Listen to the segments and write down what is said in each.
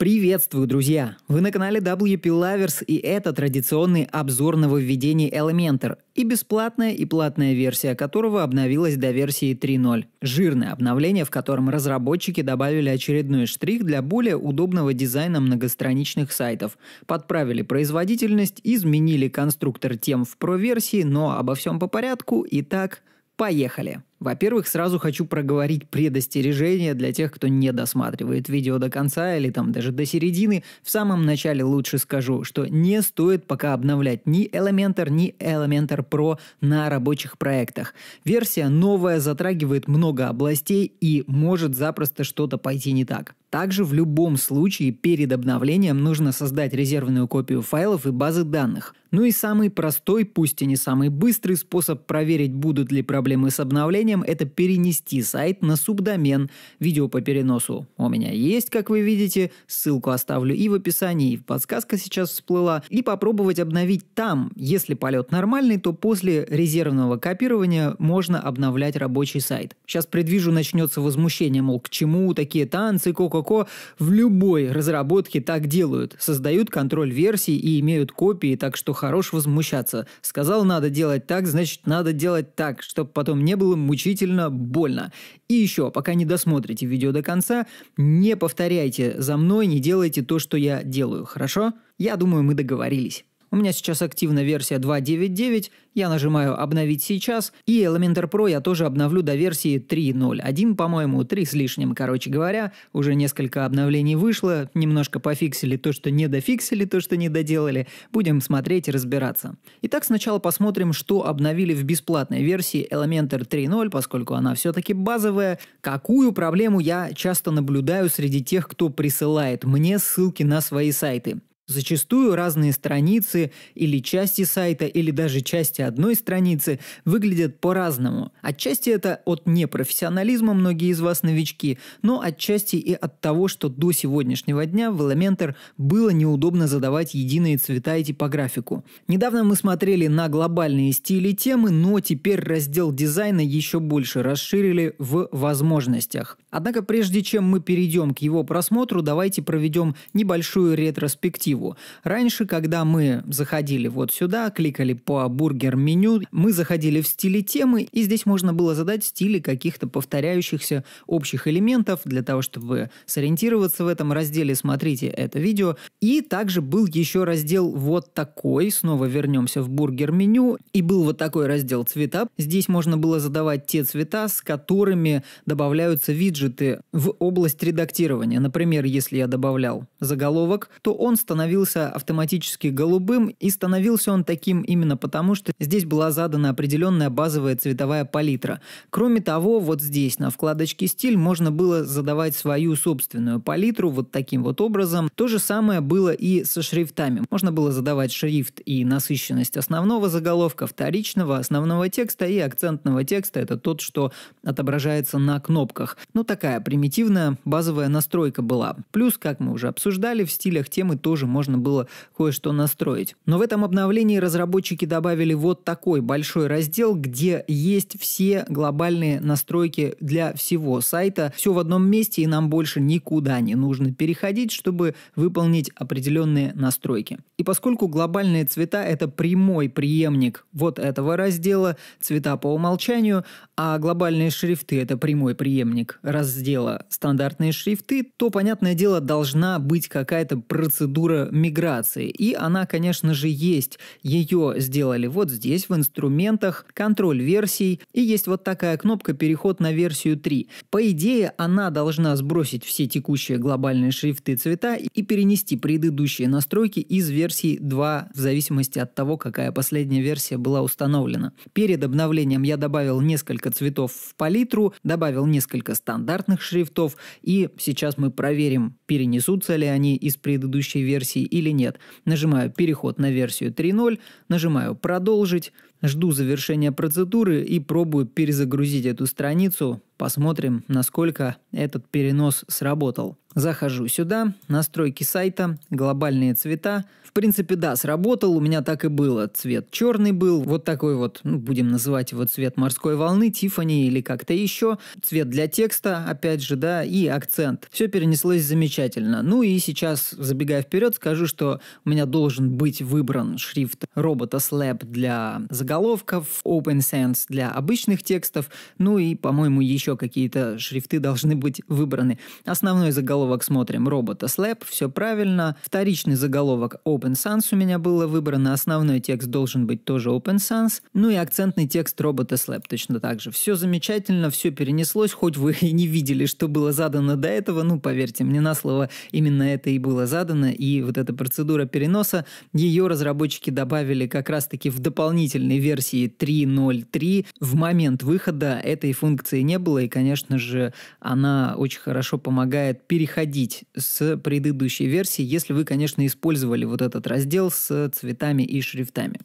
Приветствую, друзья! Вы на канале WP Lovers и это традиционный обзор нововведений Elementor и бесплатная и платная версия которого обновилась до версии 3.0. Жирное обновление, в котором разработчики добавили очередной штрих для более удобного дизайна многостраничных сайтов, подправили производительность, изменили конструктор тем в Pro-версии, но обо всем по порядку. Итак, поехали! Во-первых, сразу хочу проговорить предостережение для тех, кто не досматривает видео до конца или там даже до середины. В самом начале лучше скажу, что не стоит пока обновлять ни Elementor, ни Elementor Pro на рабочих проектах. Версия новая, затрагивает много областей и может запросто что-то пойти не так. Также в любом случае перед обновлением нужно создать резервную копию файлов и базы данных. Ну и самый простой, пусть и не самый быстрый способ проверить, будут ли проблемы с обновлением, решением это перенести сайт на субдомен. Видео по переносу у меня есть, как вы видите, ссылку оставлю и в описании, и подсказка сейчас всплыла, и попробовать обновить там. Если полет нормальный, то после резервного копирования можно обновлять рабочий сайт. Сейчас предвижу начнется возмущение, мол, к чему такие танцы, ко-ко-ко. В любой разработке так делают. Создают контроль версий и имеют копии, так что хорош возмущаться. Сказал, надо делать так, значит, надо делать так, чтобы потом не было мучительно мучительно больно. И еще, пока не досмотрите видео до конца, не повторяйте за мной, не делайте то, что я делаю, хорошо? Я думаю, мы договорились. У меня сейчас активна версия 2.9.9, я нажимаю «Обновить сейчас», и Elementor Pro я тоже обновлю до версии 3.0.1, по-моему, 3 с лишним, короче говоря. Уже несколько обновлений вышло, немножко пофиксили то, что не дофиксили, то, что не доделали. Будем смотреть и разбираться. Итак, сначала посмотрим, что обновили в бесплатной версии Elementor 3.0, поскольку она все-таки базовая. Какую проблему я часто наблюдаю среди тех, кто присылает мне ссылки на свои сайты. Зачастую разные страницы или части сайта, или даже части одной страницы выглядят по-разному. Отчасти это от непрофессионализма, многие из вас новички, но отчасти и от того, что до сегодняшнего дня в Elementor было неудобно задавать единые цвета и типографику. Недавно мы смотрели на глобальные стили темы, но теперь раздел дизайна еще больше расширили в возможностях. Однако прежде чем мы перейдем к его просмотру, давайте проведем небольшую ретроспективу альтернативу. Раньше, когда мы заходили вот сюда, кликали по бургер-меню, мы заходили в стиле темы, и здесь можно было задать стили каких-то повторяющихся общих элементов для того, чтобы сориентироваться в этом разделе. Смотрите это видео. И также был еще раздел вот такой. Снова вернемся в бургер-меню. И был вот такой раздел цвета. Здесь можно было задавать те цвета, с которыми добавляются виджеты в область редактирования. Например, если я добавлял заголовок, то он становился становился автоматически голубым, и становился он таким именно потому, что здесь была задана определенная базовая цветовая палитра. Кроме того, вот здесь на вкладочке «Стиль» можно было задавать свою собственную палитру вот таким вот образом. То же самое было и со шрифтами. Можно было задавать шрифт и насыщенность основного заголовка, вторичного, основного текста и акцентного текста. Это тот, что отображается на кнопках. Ну, такая примитивная базовая настройка была. Плюс, как мы уже обсуждали, в стилях темы тоже можно было кое-что настроить. Но в этом обновлении разработчики добавили вот такой большой раздел, где есть все глобальные настройки для всего сайта. Все в одном месте, и нам больше никуда не нужно переходить, чтобы выполнить определенные настройки. И поскольку глобальные цвета – это прямой преемник вот этого раздела, цвета по умолчанию, а глобальные шрифты – это прямой преемник раздела стандартные шрифты, то, понятное дело, должна быть какая-то процедура миграции. И она, конечно же, есть. Ее сделали вот здесь, в инструментах, контроль версий, и есть вот такая кнопка «Переход на версию 3». По идее, она должна сбросить все текущие глобальные шрифты цвета и перенести предыдущие настройки из версии 2 в зависимости от того, какая последняя версия была установлена. Перед обновлением я добавил несколько цветов в палитру, добавил несколько стандартных шрифтов, и сейчас мы проверим, перенесутся ли они из предыдущей версии версии или нет. Нажимаю «Переход на версию 3.0», нажимаю «Продолжить», жду завершения процедуры и пробую перезагрузить эту страницу посмотрим, насколько этот перенос сработал. Захожу сюда, настройки сайта, глобальные цвета. В принципе, да, сработал, у меня так и было. Цвет черный был, вот такой вот, ну, будем называть его цвет морской волны, Тифани или как-то еще. Цвет для текста, опять же, да, и акцент. Все перенеслось замечательно. Ну и сейчас, забегая вперед, скажу, что у меня должен быть выбран шрифт робота Slab для заголовков, Open Sans для обычных текстов, ну и, по-моему, еще какие-то шрифты должны быть выбраны. Основной заголовок смотрим робота Slap, все правильно. Вторичный заголовок Open Sans у меня было выбрано. Основной текст должен быть тоже Open Sans. Ну и акцентный текст робота Slap точно так же. Все замечательно, все перенеслось, хоть вы и не видели, что было задано до этого. Ну, поверьте мне на слово, именно это и было задано. И вот эта процедура переноса, ее разработчики добавили как раз-таки в дополнительной версии 3.0.3. В момент выхода этой функции не было, и, конечно же, она очень хорошо помогает переходить с предыдущей версии, если вы, конечно, использовали вот этот раздел с цветами и шрифтами.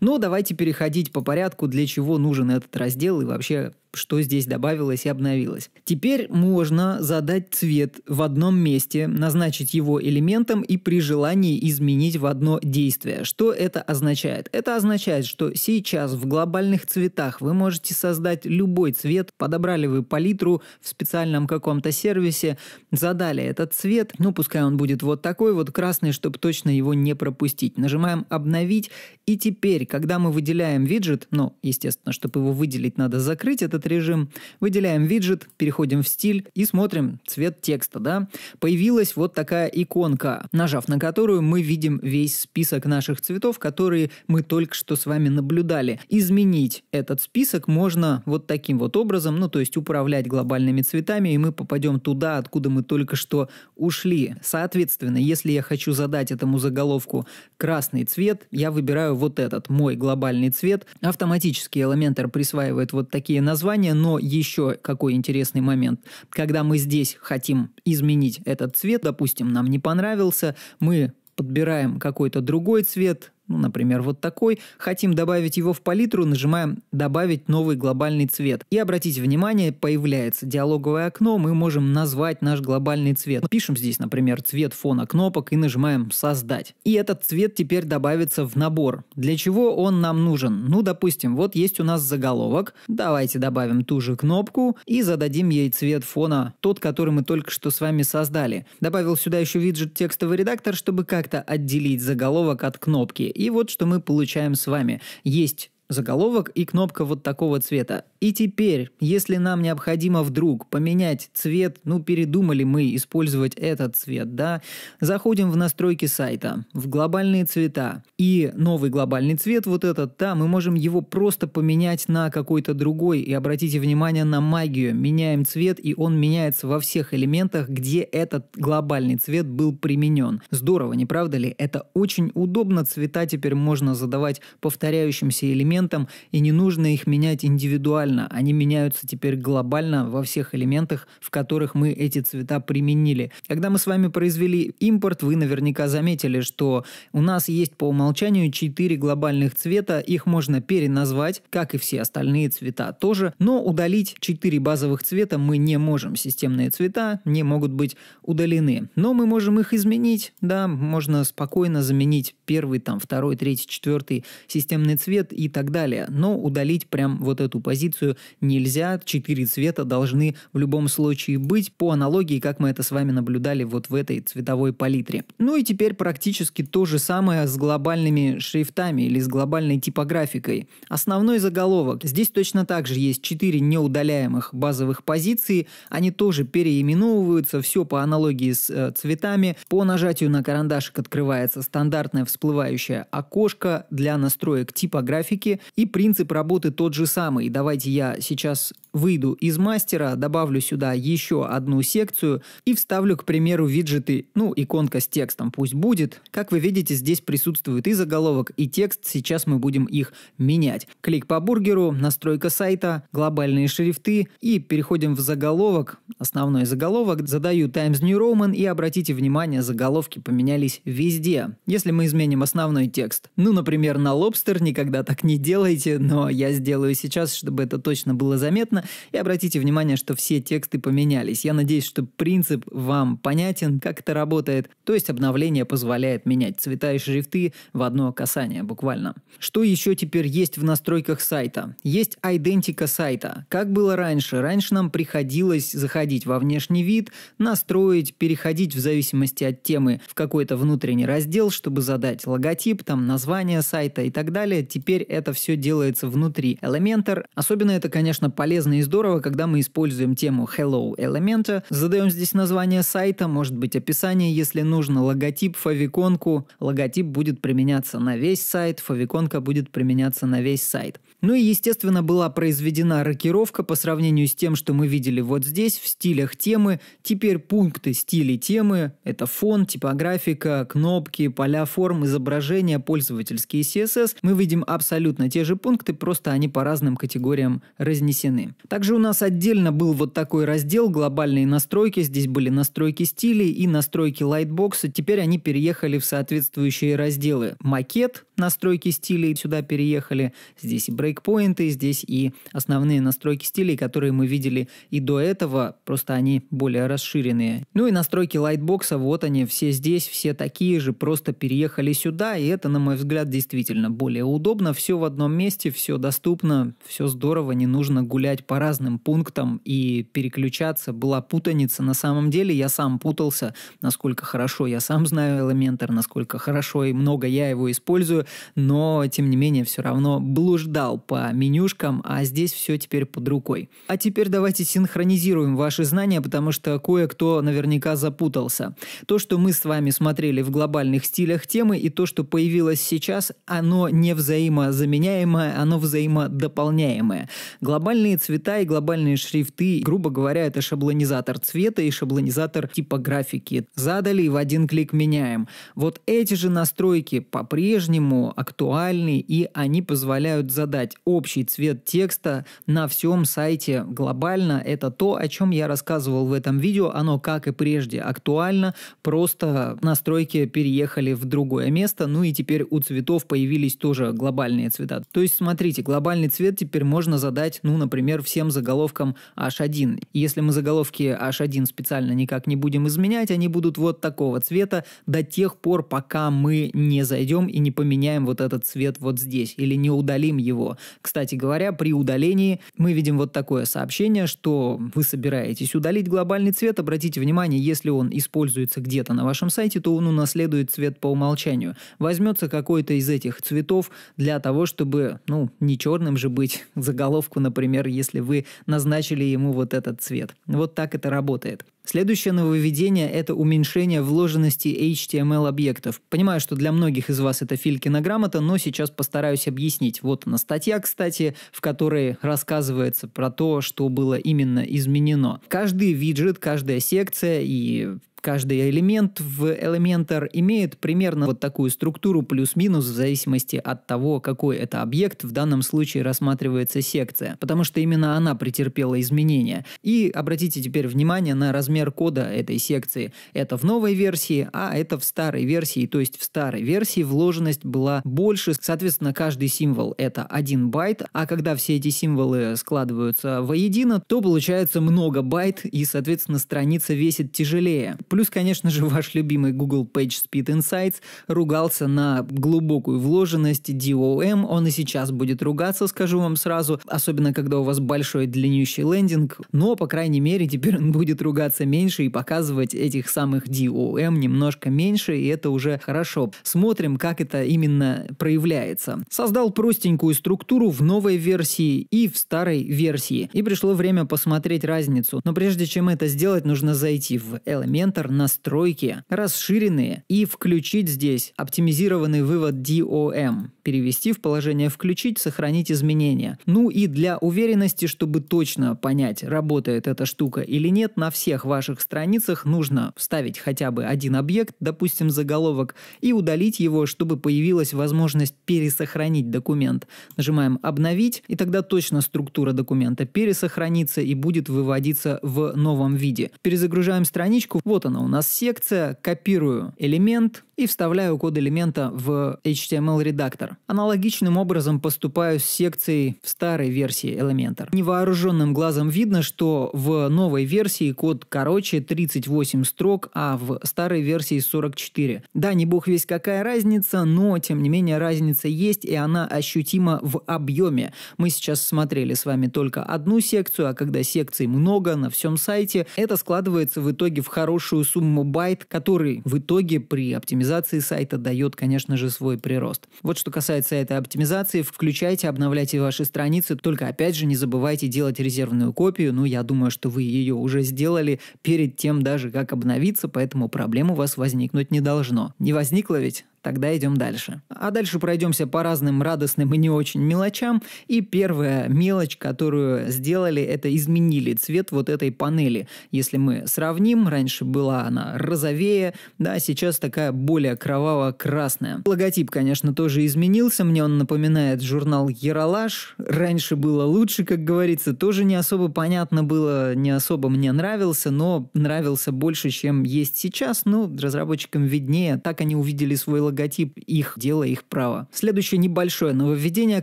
Но давайте переходить по порядку, для чего нужен этот раздел и вообще что здесь добавилось и обновилось. Теперь можно задать цвет в одном месте, назначить его элементом и при желании изменить в одно действие. Что это означает? Это означает, что сейчас в глобальных цветах вы можете создать любой цвет, подобрали вы палитру в специальном каком-то сервисе, задали этот цвет, ну пускай он будет вот такой вот красный, чтобы точно его не пропустить. Нажимаем «Обновить», и теперь, когда мы выделяем виджет, ну, естественно, чтобы его выделить, надо закрыть этот этот режим, выделяем виджет, переходим в стиль и смотрим цвет текста, да. Появилась вот такая иконка, нажав на которую мы видим весь список наших цветов, которые мы только что с вами наблюдали. Изменить этот список можно вот таким вот образом, ну то есть управлять глобальными цветами, и мы попадем туда, откуда мы только что ушли. Соответственно, если я хочу задать этому заголовку красный цвет, я выбираю вот этот, мой глобальный цвет. Автоматически Elementor присваивает вот такие названия, название, но еще какой интересный момент. Когда мы здесь хотим изменить этот цвет, допустим, нам не понравился, мы подбираем какой-то другой цвет, ну, например, вот такой, хотим добавить его в палитру, нажимаем «Добавить новый глобальный цвет». И обратите внимание, появляется диалоговое окно, мы можем назвать наш глобальный цвет. Пишем здесь, например, цвет фона кнопок и нажимаем «Создать». И этот цвет теперь добавится в набор. Для чего он нам нужен? Ну, допустим, вот есть у нас заголовок, давайте добавим ту же кнопку и зададим ей цвет фона, тот, который мы только что с вами создали. Добавил сюда еще виджет текстовый редактор, чтобы как-то отделить заголовок от кнопки. И вот что мы получаем с вами. Есть заголовок и кнопка вот такого цвета. И теперь, если нам необходимо вдруг поменять цвет, ну передумали мы использовать этот цвет, да, заходим в настройки сайта, в глобальные цвета, и новый глобальный цвет, вот этот, да, мы можем его просто поменять на какой-то другой, и обратите внимание на магию, меняем цвет, и он меняется во всех элементах, где этот глобальный цвет был применен. Здорово, не правда ли? Это очень удобно, цвета теперь можно задавать повторяющимся элементам, и не нужно их менять индивидуально глобально. Они меняются теперь глобально во всех элементах, в которых мы эти цвета применили. Когда мы с вами произвели импорт, вы наверняка заметили, что у нас есть по умолчанию 4 глобальных цвета. Их можно переназвать, как и все остальные цвета тоже. Но удалить 4 базовых цвета мы не можем. Системные цвета не могут быть удалены. Но мы можем их изменить. Да, можно спокойно заменить первый, там, второй, третий, четвертый системный цвет и так далее. Но удалить прям вот эту позицию позицию нельзя, четыре цвета должны в любом случае быть, по аналогии, как мы это с вами наблюдали вот в этой цветовой палитре. Ну и теперь практически то же самое с глобальными шрифтами или с глобальной типографикой. Основной заголовок. Здесь точно так же есть четыре неудаляемых базовых позиции, они тоже переименовываются, все по аналогии с э, цветами. По нажатию на карандашик открывается стандартное всплывающее окошко для настроек типографики, и принцип работы тот же самый. Давайте я сейчас выйду из мастера, добавлю сюда еще одну секцию и вставлю, к примеру, виджеты, ну, иконка с текстом пусть будет. Как вы видите, здесь присутствует и заголовок, и текст, сейчас мы будем их менять. Клик по бургеру, настройка сайта, глобальные шрифты и переходим в заголовок, основной заголовок, задаю Times New Roman и обратите внимание, заголовки поменялись везде. Если мы изменим основной текст, ну, например, на лобстер, никогда так не делайте, но я сделаю сейчас, чтобы это это точно было заметно. И обратите внимание, что все тексты поменялись. Я надеюсь, что принцип вам понятен, как это работает. То есть обновление позволяет менять цвета и шрифты в одно касание буквально. Что еще теперь есть в настройках сайта? Есть идентика сайта. Как было раньше? Раньше нам приходилось заходить во внешний вид, настроить, переходить в зависимости от темы в какой-то внутренний раздел, чтобы задать логотип, там название сайта и так далее. Теперь это все делается внутри Elementor. Особенно это, конечно, полезно и здорово, когда мы используем тему Hello Elementor. Задаем здесь название сайта, может быть описание, если нужно, логотип, фавиконку. Логотип будет применяться на весь сайт, фавиконка будет применяться на весь сайт. Ну и, естественно, была произведена рокировка по сравнению с тем, что мы видели вот здесь, в стилях темы. Теперь пункты стилей темы – это фон, типографика, кнопки, поля форм, изображения, пользовательские CSS. Мы видим абсолютно те же пункты, просто они по разным категориям разнесены. Также у нас отдельно был вот такой раздел «Глобальные настройки». Здесь были настройки стилей и настройки лайтбокса. Теперь они переехали в соответствующие разделы. Макет, настройки стилей сюда переехали. Здесь и брейкпоинты, здесь и основные настройки стилей, которые мы видели и до этого, просто они более расширенные. Ну и настройки лайтбокса, вот они все здесь, все такие же, просто переехали сюда, и это, на мой взгляд, действительно более удобно. Все в одном месте, все доступно, все здорово, не нужно гулять по разным пунктам и переключаться. Была путаница, на самом деле я сам путался, насколько хорошо я сам знаю Elementor, насколько хорошо и много я его использую, но тем не менее все равно блуждал по менюшкам, а здесь все теперь под рукой. А теперь давайте синхронизируем ваши знания, потому что кое-кто наверняка запутался. То, что мы с вами смотрели в глобальных стилях темы и то, что появилось сейчас, оно не взаимозаменяемое, оно взаимодополняемое. Глобальные цвета и глобальные шрифты, грубо говоря, это шаблонизатор цвета и шаблонизатор типографики. Задали и в один клик меняем. Вот эти же настройки по-прежнему актуальны, и они позволяют задать общий цвет текста на всем сайте глобально. Это то, о чем я рассказывал в этом видео. Оно, как и прежде, актуально, просто настройки переехали в другое место, ну и теперь у цветов появились тоже глобальные цвета. То есть, смотрите, глобальный цвет теперь можно задать, ну, например, всем заголовкам H1. Если мы заголовки H1 специально никак не будем изменять, они будут вот такого цвета до тех пор, пока мы не зайдем и не поменяем поменяем вот этот цвет вот здесь или не удалим его. Кстати говоря, при удалении мы видим вот такое сообщение, что вы собираетесь удалить глобальный цвет. Обратите внимание, если он используется где-то на вашем сайте, то он унаследует цвет по умолчанию. Возьмется какой-то из этих цветов для того, чтобы, ну, не черным же быть заголовку, например, если вы назначили ему вот этот цвет. Вот так это работает. Следующее нововведение – это уменьшение вложенности HTML объектов. Понимаю, что для многих из вас это Филькина грамота, но сейчас постараюсь объяснить. Вот она статья, кстати, в которой рассказывается про то, что было именно изменено. Каждый виджет, каждая секция и Каждый элемент в Elementor имеет примерно вот такую структуру плюс-минус в зависимости от того, какой это объект, в данном случае рассматривается секция, потому что именно она претерпела изменения. И обратите теперь внимание на размер кода этой секции. Это в новой версии, а это в старой версии, то есть в старой версии вложенность была больше, соответственно, каждый символ это 1 байт, а когда все эти символы складываются воедино, то получается много байт и, соответственно, страница весит тяжелее. Плюс, конечно же, ваш любимый Google PageSpeed Insights ругался на глубокую вложенность DOM. Он и сейчас будет ругаться, скажу вам сразу, особенно когда у вас большой длиннющий лендинг. Но, по крайней мере, теперь он будет ругаться меньше и показывать этих самых DOM немножко меньше, и это уже хорошо. Смотрим, как это именно проявляется. Создал простенькую структуру в новой версии и в старой версии. И пришло время посмотреть разницу. Но прежде чем это сделать, нужно зайти в Elementor, редактор настройки расширенные и включить здесь оптимизированный вывод DOM, перевести в положение «включить», сохранить изменения. Ну и для уверенности, чтобы точно понять, работает эта штука или нет, на всех ваших страницах нужно вставить хотя бы один объект, допустим заголовок, и удалить его, чтобы появилась возможность пересохранить документ. Нажимаем «Обновить», и тогда точно структура документа пересохранится и будет выводиться в новом виде. Перезагружаем страничку, вот она создана у нас секция, копирую элемент, и вставляю код элемента в HTML-редактор. Аналогичным образом поступаю с секцией в старой версии Elementor. Невооруженным глазом видно, что в новой версии код короче 38 строк, а в старой версии 44. Да, не бог весь какая разница, но тем не менее разница есть и она ощутима в объеме. Мы сейчас смотрели с вами только одну секцию, а когда секций много на всем сайте, это складывается в итоге в хорошую сумму байт, который в итоге при оптимизации сайта дает, конечно же, свой прирост. Вот что касается этой оптимизации, включайте, обновляйте ваши страницы, только опять же не забывайте делать резервную копию, ну я думаю, что вы ее уже сделали перед тем даже, как обновиться, поэтому проблем у вас возникнуть не должно. Не возникло ведь? Тогда идем дальше. А дальше пройдемся по разным радостным и не очень мелочам. И первая мелочь, которую сделали, это изменили цвет вот этой панели. Если мы сравним, раньше была она розовее, да, сейчас такая более кроваво-красная. Логотип, конечно, тоже изменился. Мне он напоминает журнал Яралаш. Раньше было лучше, как говорится. Тоже не особо понятно было, не особо мне нравился, но нравился больше, чем есть сейчас. Ну, разработчикам виднее. Так они увидели свой логотип логотип их дело, их право. Следующее небольшое нововведение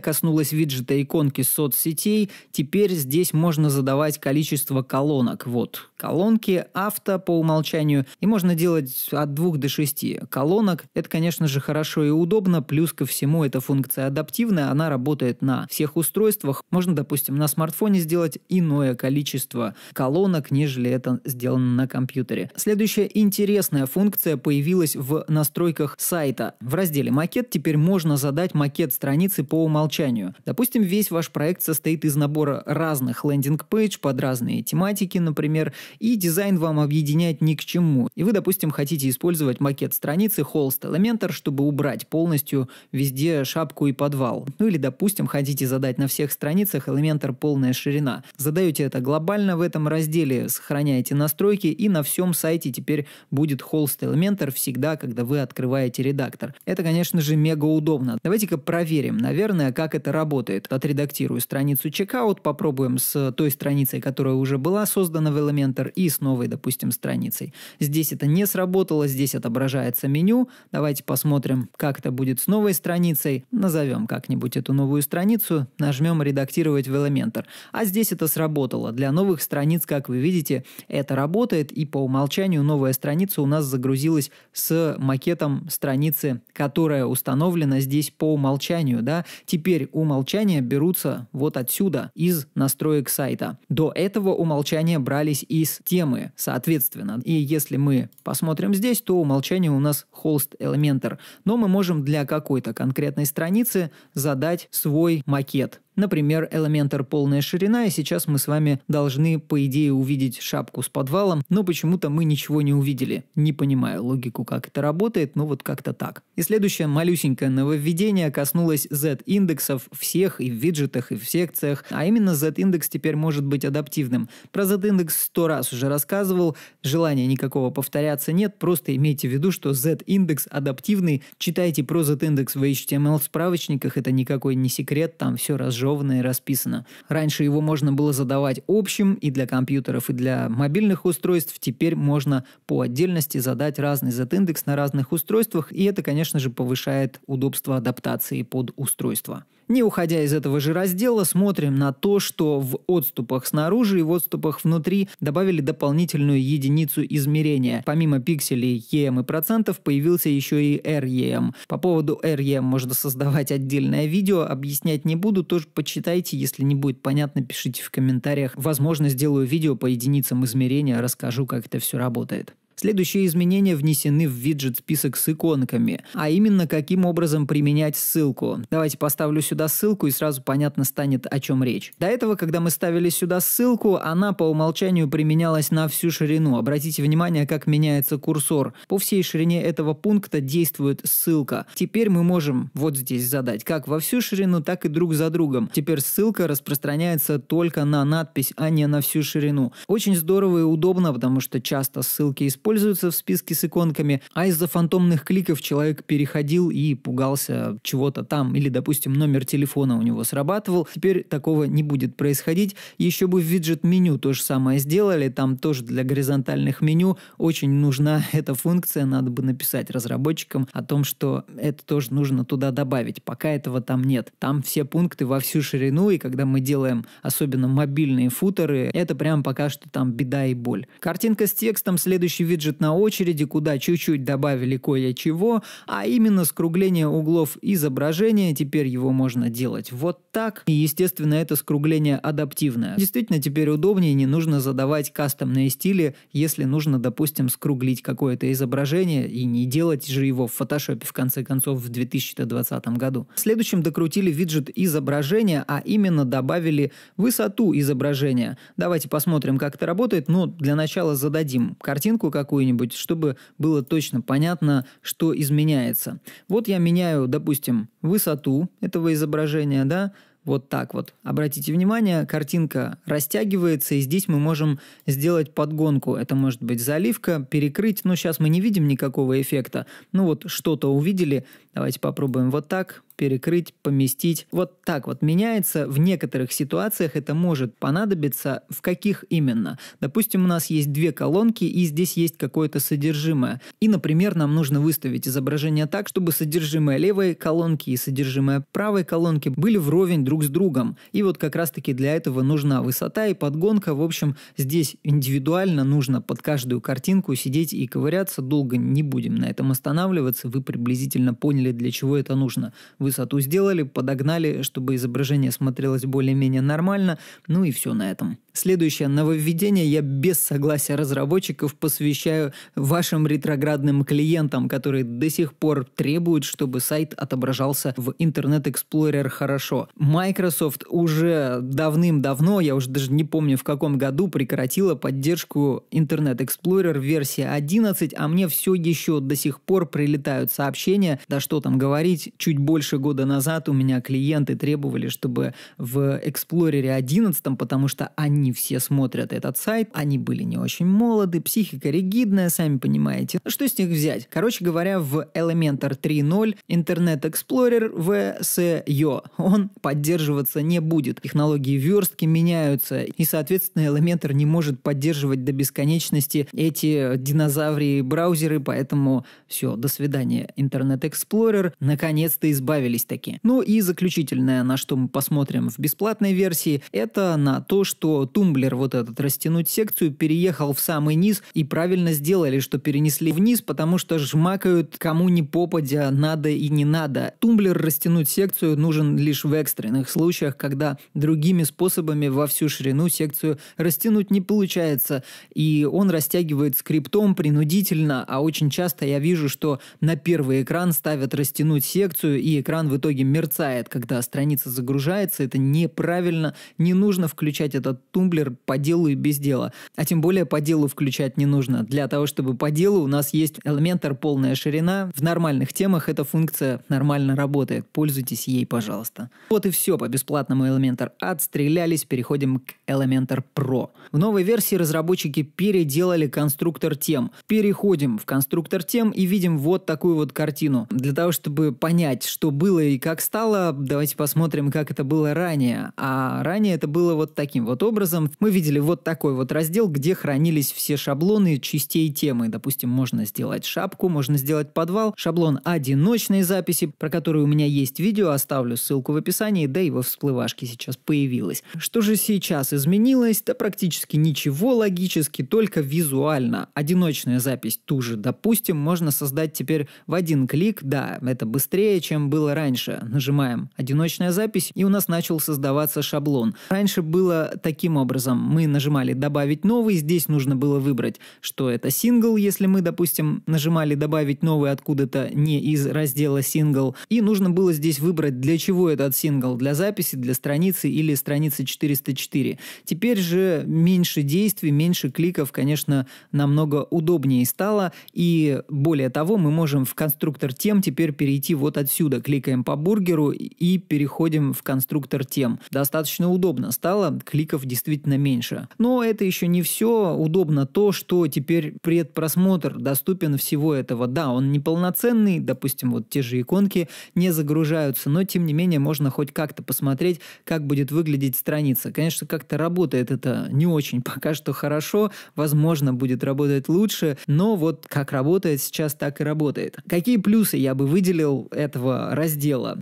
коснулось виджета иконки соцсетей. Теперь здесь можно задавать количество колонок. Вот, колонки авто по умолчанию. И можно делать от двух до шести колонок. Это, конечно же, хорошо и удобно. Плюс ко всему, эта функция адаптивная. Она работает на всех устройствах. Можно, допустим, на смартфоне сделать иное количество колонок, нежели это сделано на компьютере. Следующая интересная функция появилась в настройках сайта сайта. В разделе «Макет» теперь можно задать макет страницы по умолчанию. Допустим, весь ваш проект состоит из набора разных landing page под разные тематики, например, и дизайн вам объединять ни к чему. И вы, допустим, хотите использовать макет страницы Холст Elementor, чтобы убрать полностью везде шапку и подвал. Ну или, допустим, хотите задать на всех страницах Elementor полная ширина. Задаете это глобально в этом разделе, сохраняете настройки и на всем сайте теперь будет Holst Elementor всегда, когда вы открываете редактор редактор. Это, конечно же, мега удобно. Давайте-ка проверим, наверное, как это работает. Отредактирую страницу checkout, попробуем с той страницей, которая уже была создана в Elementor, и с новой, допустим, страницей. Здесь это не сработало, здесь отображается меню. Давайте посмотрим, как это будет с новой страницей. Назовем как-нибудь эту новую страницу, нажмем «Редактировать в Elementor». А здесь это сработало. Для новых страниц, как вы видите, это работает, и по умолчанию новая страница у нас загрузилась с макетом страницы страницы, которая установлена здесь по умолчанию, да, теперь умолчания берутся вот отсюда, из настроек сайта. До этого умолчания брались из темы, соответственно. И если мы посмотрим здесь, то умолчание у нас Host Elementor. Но мы можем для какой-то конкретной страницы задать свой макет. Например, Elementor полная ширина, и сейчас мы с вами должны, по идее, увидеть шапку с подвалом, но почему-то мы ничего не увидели. Не понимаю логику, как это работает, но вот как-то так. И следующее малюсенькое нововведение коснулось Z-индексов всех и в виджетах, и в секциях, а именно Z-индекс теперь может быть адаптивным. Про Z-индекс сто раз уже рассказывал, желания никакого повторяться нет, просто имейте в виду, что Z-индекс адаптивный, читайте про Z-индекс в HTML справочниках, это никакой не секрет, там все разжевано зашифровано и расписано. Раньше его можно было задавать общим и для компьютеров, и для мобильных устройств. Теперь можно по отдельности задать разный Z-индекс на разных устройствах, и это, конечно же, повышает удобство адаптации под устройство. Не уходя из этого же раздела, смотрим на то, что в отступах снаружи и в отступах внутри добавили дополнительную единицу измерения. Помимо пикселей EM и процентов появился еще и REM. По поводу REM можно создавать отдельное видео, объяснять не буду, тоже почитайте, если не будет понятно, пишите в комментариях. Возможно, сделаю видео по единицам измерения, расскажу, как это все работает. Следующие изменения внесены в виджет список с иконками, а именно каким образом применять ссылку. Давайте поставлю сюда ссылку и сразу понятно станет, о чем речь. До этого, когда мы ставили сюда ссылку, она по умолчанию применялась на всю ширину. Обратите внимание, как меняется курсор. По всей ширине этого пункта действует ссылка. Теперь мы можем вот здесь задать как во всю ширину, так и друг за другом. Теперь ссылка распространяется только на надпись, а не на всю ширину. Очень здорово и удобно, потому что часто ссылки используются пользуется в списке с иконками, а из-за фантомных кликов человек переходил и пугался чего-то там, или, допустим, номер телефона у него срабатывал. Теперь такого не будет происходить. Еще бы в виджет-меню то же самое сделали, там тоже для горизонтальных меню очень нужна эта функция, надо бы написать разработчикам о том, что это тоже нужно туда добавить. Пока этого там нет. Там все пункты во всю ширину, и когда мы делаем особенно мобильные футеры, это прям пока что там беда и боль. Картинка с текстом, следующий виджет на очереди, куда чуть-чуть добавили кое-чего, а именно скругление углов изображения, теперь его можно делать вот так. И, естественно, это скругление адаптивное. Действительно, теперь удобнее, не нужно задавать кастомные стили, если нужно, допустим, скруглить какое-то изображение и не делать же его в фотошопе в конце концов в 2020 году. Следующим докрутили виджет изображения, а именно добавили высоту изображения. Давайте посмотрим, как это работает, но для начала зададим картинку какую-нибудь, чтобы было точно понятно, что изменяется. Вот я меняю, допустим, высоту этого изображения, да, вот так вот. Обратите внимание, картинка растягивается, и здесь мы можем сделать подгонку. Это может быть заливка, перекрыть. Но сейчас мы не видим никакого эффекта. Ну вот что-то увидели. Давайте попробуем вот так перекрыть, поместить. Вот так вот меняется. В некоторых ситуациях это может понадобиться. В каких именно? Допустим, у нас есть две колонки, и здесь есть какое-то содержимое. И, например, нам нужно выставить изображение так, чтобы содержимое левой колонки и содержимое правой колонки были вровень друг с другом. И вот как раз-таки для этого нужна высота и подгонка. В общем, здесь индивидуально нужно под каждую картинку сидеть и ковыряться. Долго не будем на этом останавливаться. Вы приблизительно поняли, для чего это нужно. Высоту сделали, подогнали, чтобы изображение смотрелось более-менее нормально. Ну и все на этом. Следующее нововведение я без согласия разработчиков посвящаю вашим ретроградным клиентам, которые до сих пор требуют, чтобы сайт отображался в Internet Explorer хорошо. Microsoft уже давным-давно, я уже даже не помню в каком году, прекратила поддержку Internet Explorer версии 11, а мне все еще до сих пор прилетают сообщения, да что там говорить, чуть больше года назад у меня клиенты требовали, чтобы в Explorer 11, потому что они все смотрят этот сайт, они были не очень молоды, психика ригидная, сами понимаете. Что с них взять? Короче говоря, в Elementor 3.0 Internet Explorer VSEO, он поддерживаться не будет. Технологии верстки меняются, и, соответственно, Elementor не может поддерживать до бесконечности эти динозаврии браузеры, поэтому все, до свидания, Internet Explorer, наконец-то избавились таки. Ну и заключительное, на что мы посмотрим в бесплатной версии, это на то, что тумблер вот этот растянуть секцию переехал в самый низ и правильно сделали, что перенесли вниз, потому что жмакают кому ни попадя, надо и не надо. Тумблер растянуть секцию нужен лишь в экстренных случаях, когда другими способами во всю ширину секцию растянуть не получается, и он растягивает скриптом принудительно, а очень часто я вижу, что на первый экран ставят растянуть секцию, и экран в итоге мерцает, когда страница загружается, это неправильно, не нужно включать этот тумблер по делу и без дела. А тем более по делу включать не нужно. Для того, чтобы по делу у нас есть элементор полная ширина. В нормальных темах эта функция нормально работает. Пользуйтесь ей, пожалуйста. Вот и все по бесплатному Elementor. Отстрелялись, переходим к Elementor Pro. В новой версии разработчики переделали конструктор тем. Переходим в конструктор тем и видим вот такую вот картину. Для того, чтобы понять, что было и как стало, давайте посмотрим, как это было ранее. А ранее это было вот таким вот образом мы видели вот такой вот раздел, где хранились все шаблоны частей темы. Допустим, можно сделать шапку, можно сделать подвал, шаблон одиночной записи, про который у меня есть видео, оставлю ссылку в описании, да и во всплывашке сейчас появилось. Что же сейчас изменилось? Да практически ничего логически, только визуально. Одиночная запись ту же, допустим, можно создать теперь в один клик, да, это быстрее, чем было раньше. Нажимаем «Одиночная запись», и у нас начал создаваться шаблон. Раньше было таким образом. Мы нажимали «Добавить новый», здесь нужно было выбрать, что это сингл, если мы, допустим, нажимали «Добавить новый» откуда-то не из раздела «Сингл». И нужно было здесь выбрать, для чего этот сингл, для записи, для страницы или страницы 404. Теперь же меньше действий, меньше кликов, конечно, намного удобнее стало. И более того, мы можем в конструктор тем теперь перейти вот отсюда, клик кликаем по бургеру и переходим в конструктор тем. Достаточно удобно стало, кликов действительно меньше. Но это еще не все. Удобно то, что теперь предпросмотр доступен всего этого. Да, он неполноценный, допустим, вот те же иконки не загружаются, но тем не менее можно хоть как-то посмотреть, как будет выглядеть страница. Конечно, как-то работает это не очень пока что хорошо, возможно, будет работать лучше, но вот как работает сейчас, так и работает. Какие плюсы я бы выделил этого раздела?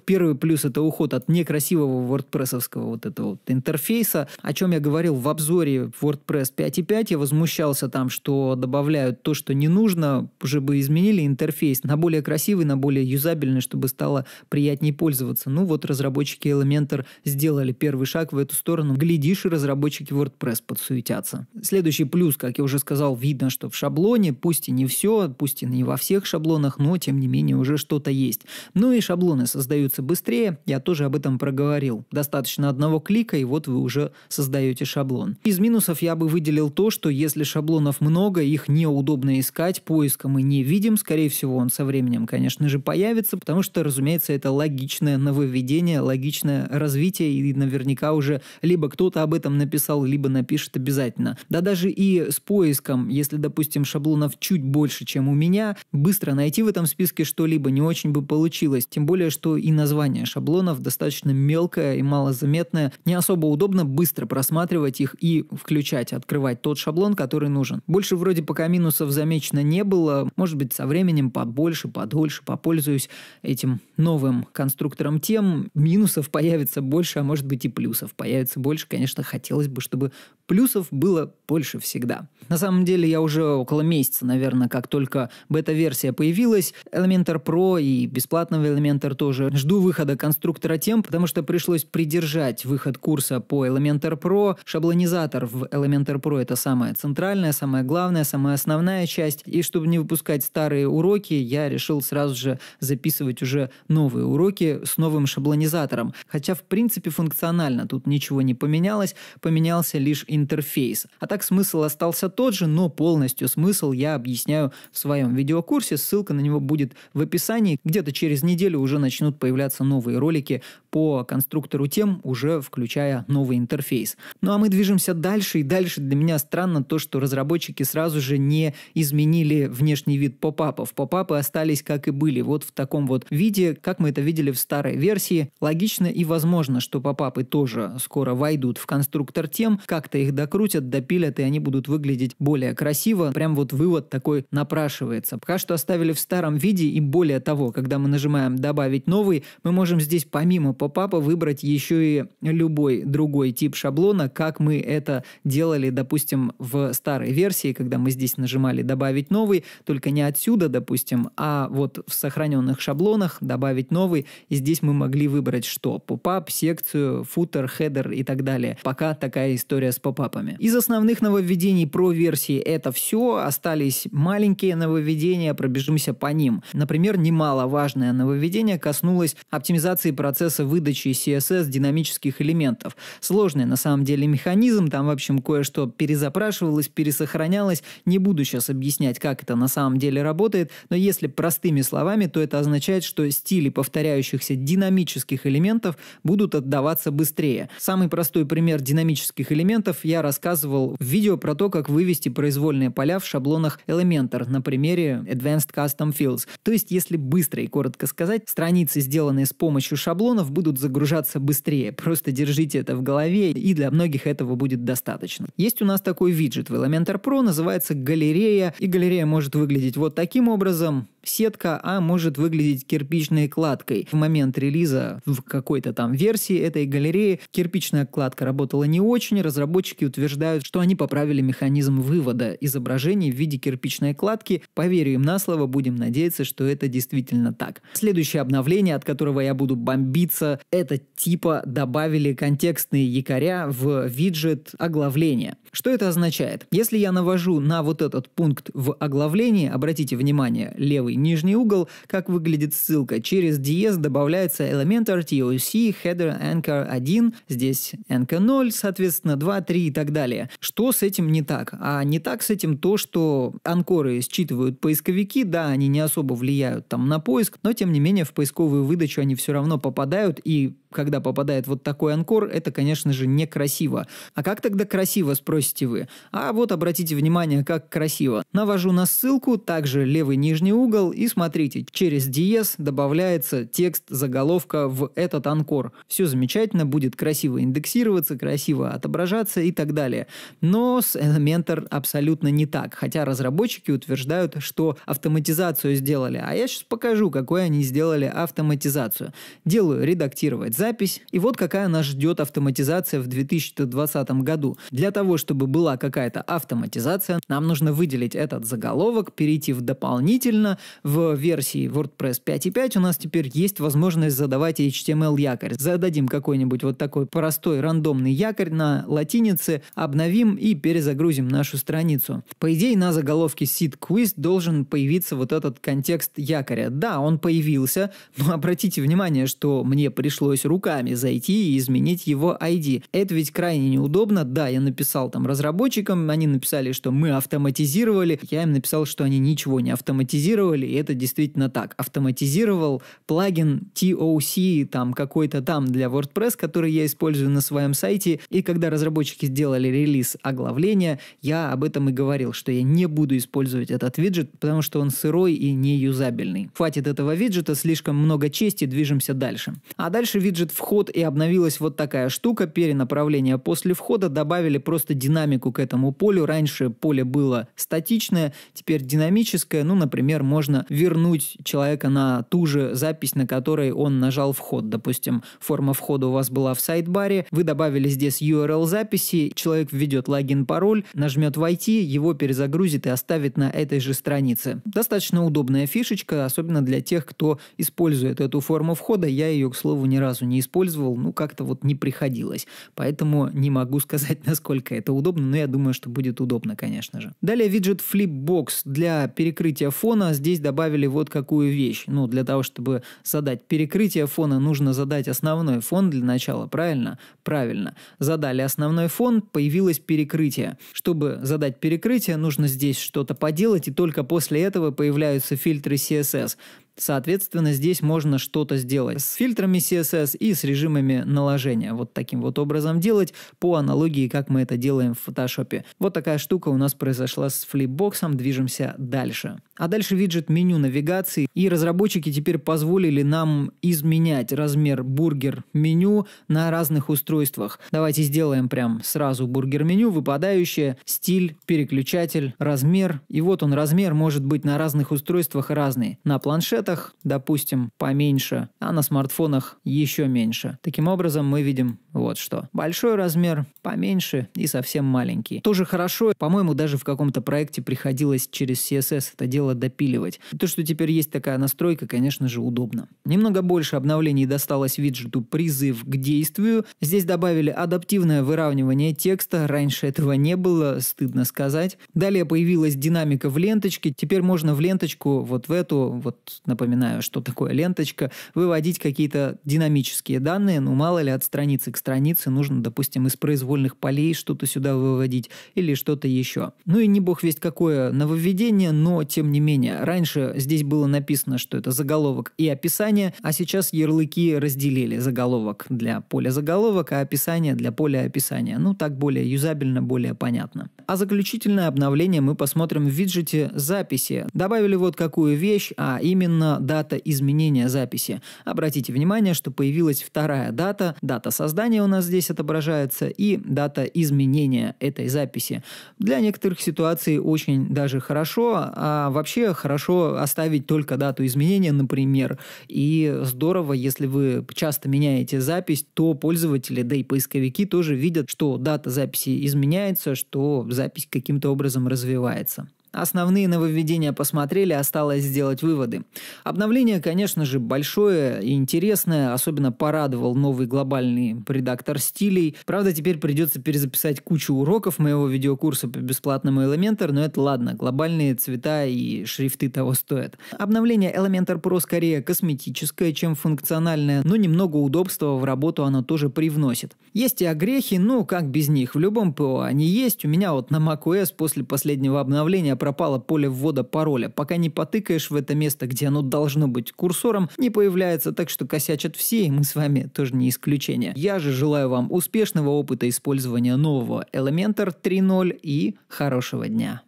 Первый плюс это уход от некрасивого WordPress вот этого вот интерфейса, о чем я говорил в обзоре WordPress 5.5, я возмущался там, что добавляют то, что не нужно, уже бы изменили интерфейс на более красивый, на более юзабельный, чтобы стало приятнее пользоваться. Ну вот разработчики Elementor сделали первый шаг в эту сторону. Глядишь, и разработчики WordPress подсуетятся. Следующий плюс, как я уже сказал, видно, что в шаблоне, пусть и не все, пусть и не во всех шаблонах, но тем не менее уже что-то есть. Ну и шаблоны создаются быстрее, я тоже об этом проговорил. Достаточно одного клика, и вот вы уже создаете шаблон. Из минусов я бы выделил то, что если шаблонов много, их неудобно искать, поиском мы не видим, скорее всего, он со временем, конечно же, появится, потому что, разумеется, это логичное нововведение, логичное развитие, и наверняка уже либо кто-то об этом написал, либо напишет обязательно. Да даже и с поиском, если, допустим, шаблонов чуть больше, чем у меня, быстро найти в этом списке что-либо не очень бы получилось. Тем более, что и название шаблонов достаточно мелкое и малозаметное. Не особо удобно быстро просматривать их и включать, открывать тот шаблон, который нужен. Больше вроде пока минусов замечено не было. Может быть, со временем побольше, подольше попользуюсь этим новым конструктором тем. Минусов появится больше, а может быть и плюсов появится больше. Конечно, хотелось бы, чтобы плюсов было больше всегда. На самом деле я уже около месяца, наверное, как только бета-версия появилась, Elementor Pro и бесплатного Elementor тоже жду выхода конструктора тем, потому что пришлось придержать выход курса по Elementor Pro. Шаблонизатор в Elementor Pro это самая центральная, самая главная, самая основная часть. И чтобы не выпускать старые уроки, я решил сразу же записывать уже новые уроки с новым шаблонизатором. Хотя, в принципе, функционально тут ничего не поменялось, поменялся лишь интерфейс. А так смысл остался тот же, но полностью смысл я объясняю в своем видеокурсе. Ссылка на него будет в описании. Где-то через неделю уже начнут появляться новые ролики по конструктору тем, уже включая новый интерфейс. Ну а мы движемся дальше, и дальше для меня странно то, что разработчики сразу же не изменили внешний вид попапов. Попапы остались как и были, вот в таком вот виде, как мы это видели в старой версии. Логично и возможно, что попапы тоже скоро войдут в конструктор тем, как-то их докрутят, допилят, и они будут выглядеть более красиво. Прям вот вывод такой напрашивается. Пока что оставили в старом виде, и более того, когда мы нажимаем «Добавить новый», мы можем здесь помимо попапа выбрать еще и любой другой тип шаблона, как мы это делали, допустим, в старой версии, когда мы здесь нажимали «Добавить новый», только не отсюда, допустим, а вот в сохраненных шаблонах «Добавить новый», и здесь мы могли выбрать что? Попап, секцию, футер, хедер и так далее. Пока такая история с попапами. Из основных нововведений про версии это все. Остались маленькие нововведения, пробежимся по ним. Например, немаловажное нововведение коснулось оптимизации процесса выдачи CSS динамических элементов. Сложный на самом деле механизм, там, в общем, кое-что перезапрашивалось, пересохранялось. Не буду сейчас объяснять, как это на самом деле работает, но если простыми словами, то это означает, что стили повторяющихся динамических элементов будут отдаваться быстрее. Самый простой пример динамических элементов я рассказывал в видео про то, как вывести произвольные поля в шаблонах Elementor на примере Advanced Custom Fields. То есть, если быстро и коротко сказать, страницы, сделанные с помощью шаблонов, будут загружаться быстрее. Просто держите это в голове, и для многих этого будет достаточно. Есть у нас такой виджет в Elementor Pro, называется галерея, и галерея может выглядеть вот таким образом сетка, а может выглядеть кирпичной кладкой. В момент релиза в какой-то там версии этой галереи кирпичная кладка работала не очень. Разработчики утверждают, что они поправили механизм вывода изображений в виде кирпичной кладки. Поверю им на слово, будем надеяться, что это действительно так. Следующее обновление, от которого я буду бомбиться, это типа добавили контекстные якоря в виджет оглавления. Что это означает? Если я навожу на вот этот пункт в оглавлении, обратите внимание, левый нижний угол, как выглядит ссылка. Через DS добавляется Elementor TOC Header Anchor 1, здесь Anchor 0, соответственно, 2, 3 и так далее. Что с этим не так? А не так с этим то, что анкоры считывают поисковики, да, они не особо влияют там на поиск, но тем не менее в поисковую выдачу они все равно попадают и когда попадает вот такой анкор, это, конечно же, некрасиво. А как тогда красиво, спросите вы? А вот обратите внимание, как красиво. Навожу на ссылку, также левый нижний угол, и смотрите, через DS добавляется текст заголовка в этот анкор. Все замечательно, будет красиво индексироваться, красиво отображаться и так далее. Но с Elementor абсолютно не так, хотя разработчики утверждают, что автоматизацию сделали. А я сейчас покажу, какой они сделали автоматизацию. Делаю редактировать запись. И вот какая нас ждет автоматизация в 2020 году. Для того, чтобы была какая-то автоматизация, нам нужно выделить этот заголовок, перейти в дополнительно. В версии WordPress 5.5 у нас теперь есть возможность задавать HTML-якорь. Зададим какой-нибудь вот такой простой рандомный якорь на латинице, обновим и перезагрузим нашу страницу. По идее, на заголовке Seed Quiz должен появиться вот этот контекст якоря. Да, он появился, но обратите внимание, что мне пришлось руками зайти и изменить его ID. Это ведь крайне неудобно. Да, я написал там разработчикам, они написали, что мы автоматизировали. Я им написал, что они ничего не автоматизировали, и это действительно так. Автоматизировал плагин TOC, там какой-то там для WordPress, который я использую на своем сайте. И когда разработчики сделали релиз оглавления, я об этом и говорил, что я не буду использовать этот виджет, потому что он сырой и не юзабельный. Хватит этого виджета, слишком много чести, движемся дальше. А дальше виджет вход и обновилась вот такая штука. Перенаправление после входа добавили просто динамику к этому полю. Раньше поле было статичное, теперь динамическое. Ну, например, можно вернуть человека на ту же запись, на которой он нажал вход. Допустим, форма входа у вас была в сайт-баре, вы добавили здесь URL записи, человек введет логин, пароль, нажмет войти, его перезагрузит и оставит на этой же странице. Достаточно удобная фишечка, особенно для тех, кто использует эту форму входа. Я ее, к слову, ни разу не использовал, ну, как-то вот не приходилось. Поэтому не могу сказать, насколько это удобно, но я думаю, что будет удобно, конечно же. Далее виджет Flipbox для перекрытия фона. Здесь добавили вот какую вещь. Ну, для того, чтобы задать перекрытие фона, нужно задать основной фон для начала, правильно? Правильно. Задали основной фон, появилось перекрытие. Чтобы задать перекрытие, нужно здесь что-то поделать, и только после этого появляются фильтры CSS. Соответственно, здесь можно что-то сделать с фильтрами CSS и с режимами наложения. Вот таким вот образом делать по аналогии, как мы это делаем в Photoshop. Вот такая штука у нас произошла с флипбоксом. Движемся дальше. А дальше виджет меню навигации. И разработчики теперь позволили нам изменять размер бургер меню на разных устройствах. Давайте сделаем прям сразу бургер меню, выпадающее, стиль, переключатель, размер. И вот он размер может быть на разных устройствах разный. На планшет планшетах, допустим, поменьше, а на смартфонах еще меньше. Таким образом, мы видим вот что. Большой размер, поменьше и совсем маленький. Тоже хорошо, по-моему, даже в каком-то проекте приходилось через CSS это дело допиливать. И то, что теперь есть такая настройка, конечно же, удобно. Немного больше обновлений досталось виджету «Призыв к действию». Здесь добавили адаптивное выравнивание текста. Раньше этого не было, стыдно сказать. Далее появилась динамика в ленточке. Теперь можно в ленточку, вот в эту, вот напоминаю, что такое ленточка, выводить какие-то динамические данные, ну мало ли от страницы к странице нужно, допустим, из произвольных полей что-то сюда выводить или что-то еще. Ну и не бог весть какое нововведение, но тем не менее. Раньше здесь было написано, что это заголовок и описание, а сейчас ярлыки разделили заголовок для поля заголовок, а описание для поля описания. Ну так более юзабельно, более понятно. А заключительное обновление мы посмотрим в виджете записи. Добавили вот какую вещь, а именно именно дата изменения записи. Обратите внимание, что появилась вторая дата, дата создания у нас здесь отображается и дата изменения этой записи. Для некоторых ситуаций очень даже хорошо, а вообще хорошо оставить только дату изменения, например. И здорово, если вы часто меняете запись, то пользователи, да и поисковики тоже видят, что дата записи изменяется, что запись каким-то образом развивается. Основные нововведения посмотрели, осталось сделать выводы. Обновление, конечно же, большое и интересное, особенно порадовал новый глобальный редактор стилей. Правда, теперь придется перезаписать кучу уроков моего видеокурса по бесплатному Elementor, но это ладно, глобальные цвета и шрифты того стоят. Обновление Elementor Pro скорее косметическое, чем функциональное, но немного удобства в работу оно тоже привносит. Есть и огрехи, но как без них, в любом ПО они есть. У меня вот на macOS после последнего обновления пропало поле ввода пароля. Пока не потыкаешь в это место, где оно должно быть курсором, не появляется, так что косячат все, и мы с вами тоже не исключение. Я же желаю вам успешного опыта использования нового Elementor 3.0 и хорошего дня.